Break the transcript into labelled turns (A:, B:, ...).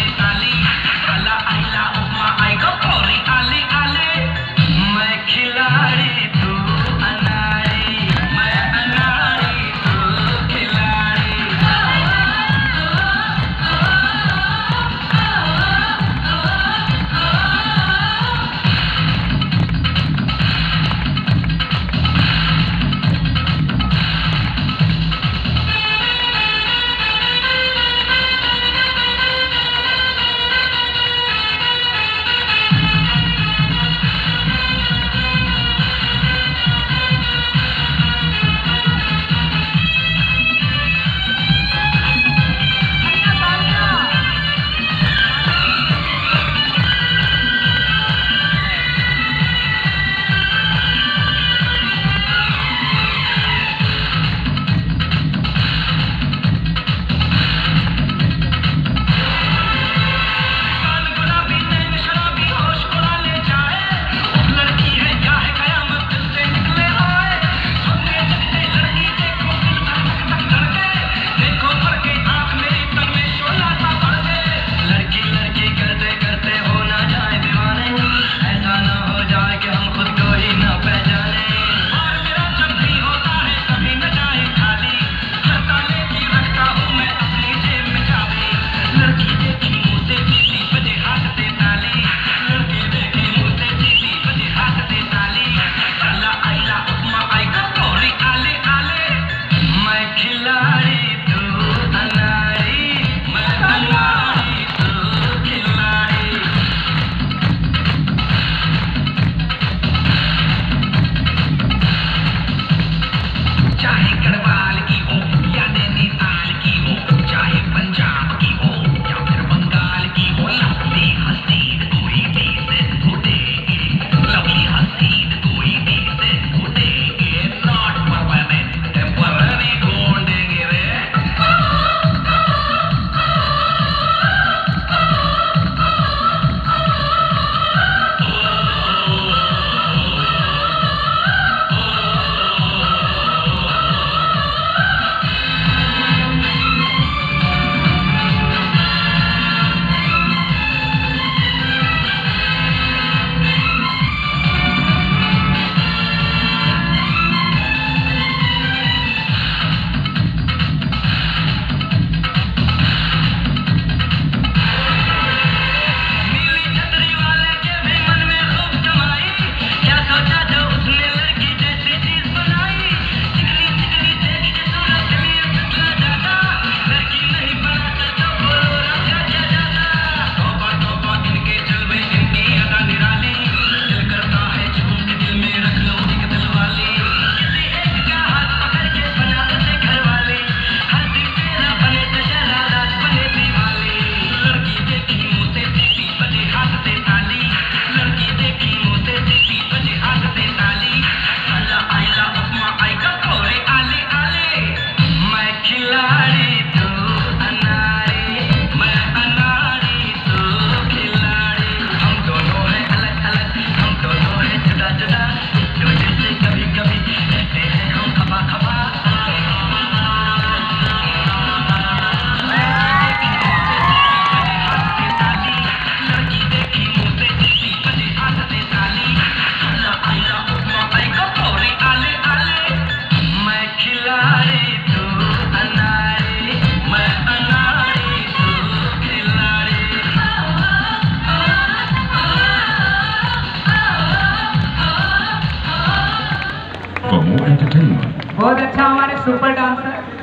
A: Amen. работает. Super dancer